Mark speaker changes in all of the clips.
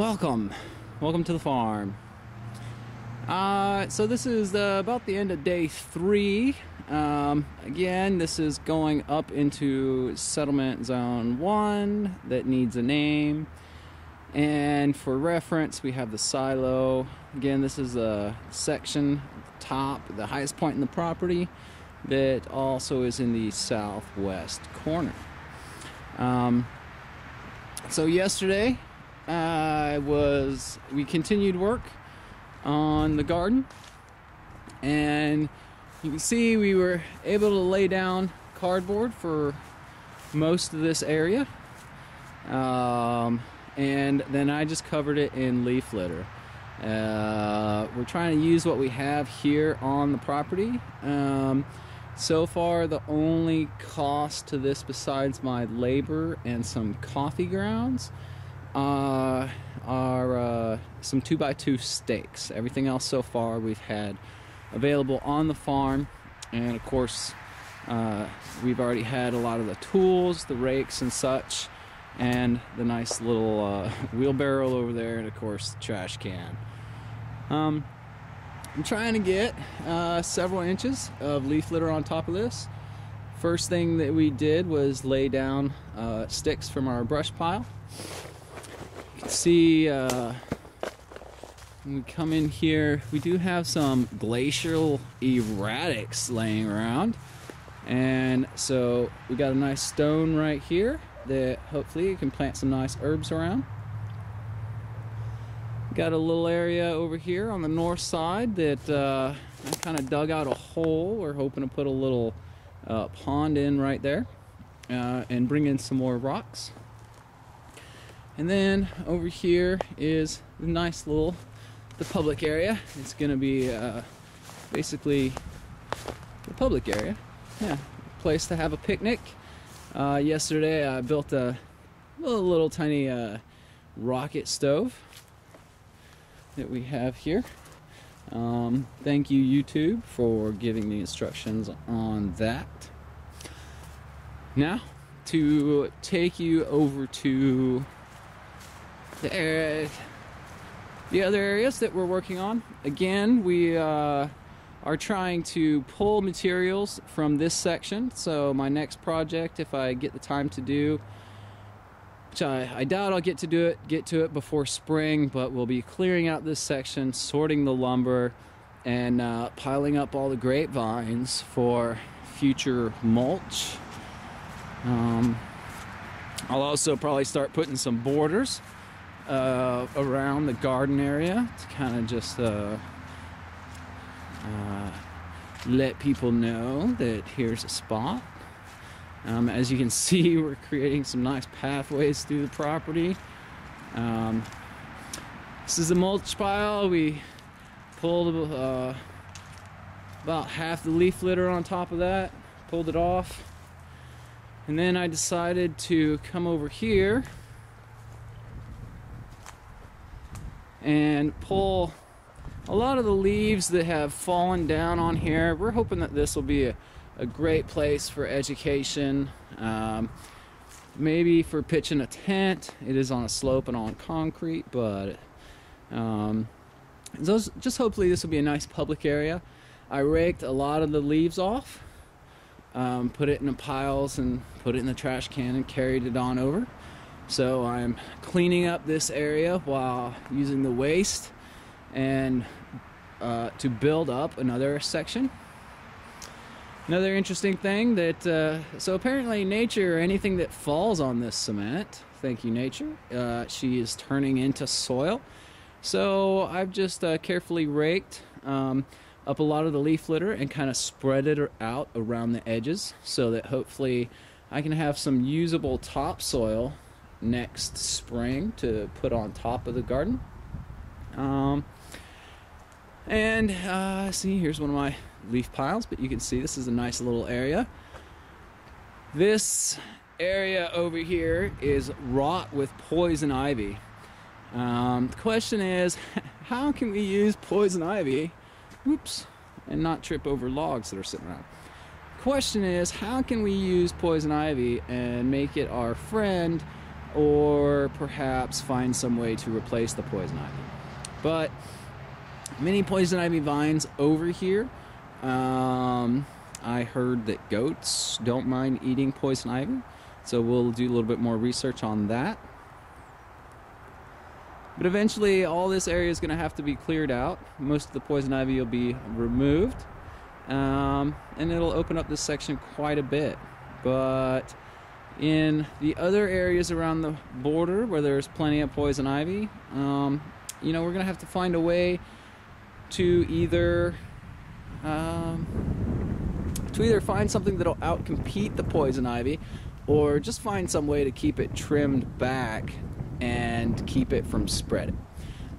Speaker 1: Welcome, welcome to the farm. Uh, so this is the, about the end of day three. Um, again, this is going up into settlement zone one that needs a name. And for reference, we have the silo. Again, this is a section top, the highest point in the property that also is in the southwest corner. Um, so yesterday, I was we continued work on the garden, and you can see we were able to lay down cardboard for most of this area. Um, and then I just covered it in leaf litter. Uh, we're trying to use what we have here on the property. Um, so far, the only cost to this, besides my labor and some coffee grounds, uh, are uh, some 2x2 stakes. Everything else so far we've had available on the farm, and of course, uh, we've already had a lot of the tools, the rakes, and such, and the nice little uh, wheelbarrow over there, and of course, the trash can. Um, I'm trying to get uh, several inches of leaf litter on top of this. First thing that we did was lay down uh, sticks from our brush pile. See uh, when we come in here, we do have some glacial erratics laying around. And so we got a nice stone right here that hopefully you can plant some nice herbs around. Got a little area over here on the north side that uh, I kind of dug out a hole. We're hoping to put a little uh, pond in right there uh, and bring in some more rocks. And then over here is the nice little the public area. It's going to be uh, basically the public area. Yeah, place to have a picnic. Uh, yesterday I built a little, little tiny uh, rocket stove that we have here. Um, thank you, YouTube, for giving the instructions on that. Now, to take you over to the area, the other areas that we're working on. Again, we uh, are trying to pull materials from this section. So my next project, if I get the time to do, which I, I doubt I'll get to do it, get to it before spring, but we'll be clearing out this section, sorting the lumber, and uh, piling up all the grapevines for future mulch. Um, I'll also probably start putting some borders uh, around the garden area to kind of just uh, uh, let people know that here's a spot. Um, as you can see, we're creating some nice pathways through the property. Um, this is a mulch pile. We pulled uh, about half the leaf litter on top of that, pulled it off. And then I decided to come over here and pull a lot of the leaves that have fallen down on here. We're hoping that this will be a, a great place for education. Um, maybe for pitching a tent. It is on a slope and on concrete, but um, those, just hopefully this will be a nice public area. I raked a lot of the leaves off, um, put it in the piles and put it in the trash can and carried it on over. So I'm cleaning up this area while using the waste and uh, to build up another section. Another interesting thing that, uh, so apparently nature, anything that falls on this cement, thank you nature, uh, she is turning into soil. So I've just uh, carefully raked um, up a lot of the leaf litter and kind of spread it out around the edges so that hopefully I can have some usable topsoil next spring to put on top of the garden. Um, and uh, see, here's one of my leaf piles, but you can see this is a nice little area. This area over here is wrought with poison ivy. Um, the question is, how can we use poison ivy, whoops, and not trip over logs that are sitting around? Question is, how can we use poison ivy and make it our friend or perhaps find some way to replace the poison ivy. But many poison ivy vines over here. Um, I heard that goats don't mind eating poison ivy, so we'll do a little bit more research on that. But eventually, all this area is going to have to be cleared out. Most of the poison ivy will be removed, um, and it'll open up this section quite a bit. But in the other areas around the border where there's plenty of poison ivy, um, you know, we're going to have to find a way to either um, to either find something that'll outcompete the poison ivy, or just find some way to keep it trimmed back and keep it from spreading.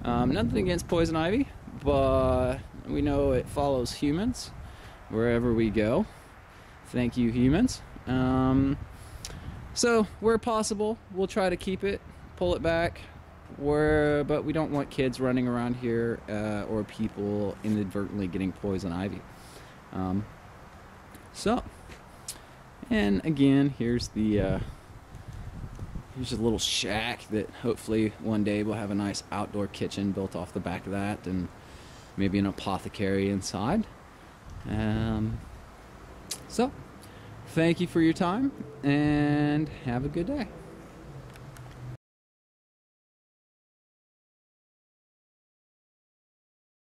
Speaker 1: Um, nothing against poison ivy, but we know it follows humans wherever we go. Thank you, humans. Um, so, where possible, we'll try to keep it, pull it back, where, but we don't want kids running around here uh, or people inadvertently getting poison ivy. Um, so, and again, here's the uh, here's a little shack that hopefully one day we'll have a nice outdoor kitchen built off the back of that, and maybe an apothecary inside. Um, so, thank you for your time, and have a good day.